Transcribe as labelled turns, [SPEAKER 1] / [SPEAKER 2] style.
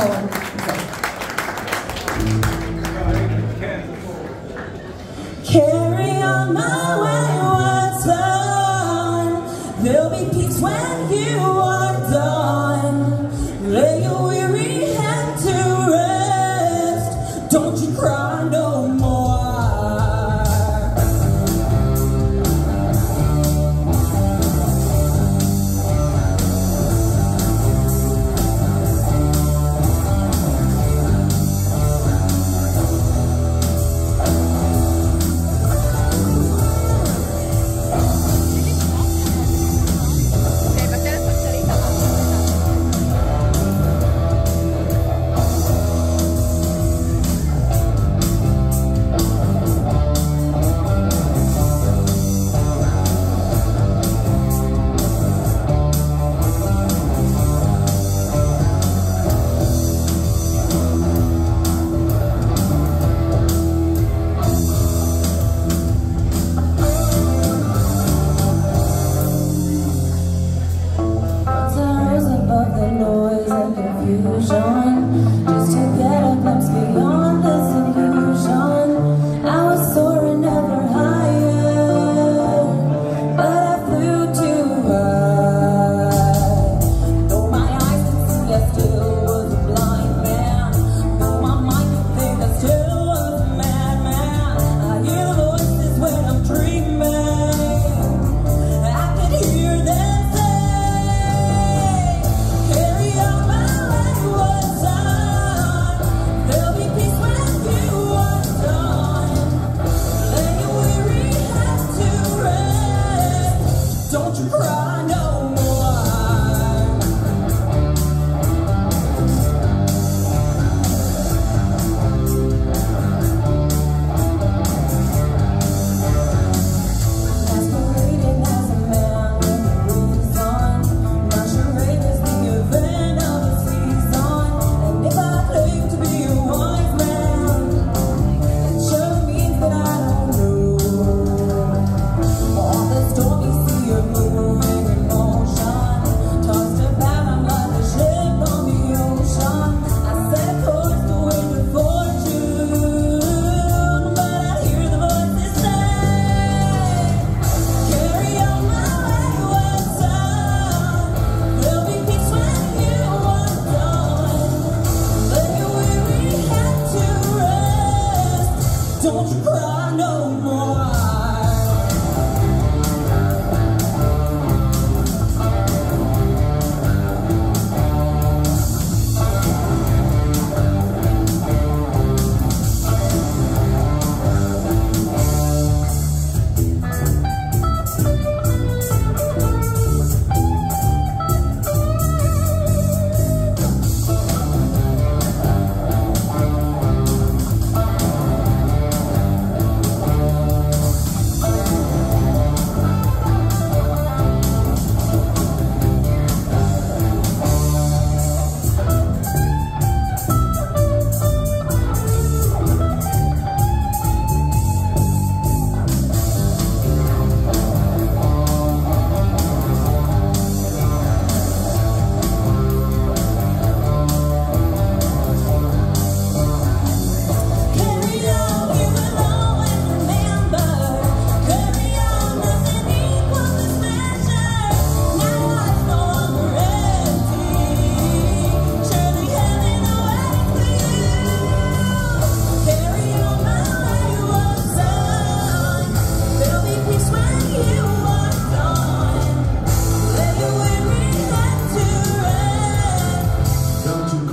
[SPEAKER 1] poem. Carry on my wayward son. There'll be peace when you are done. Lay your weary head to rest. Don't you cry, no. down to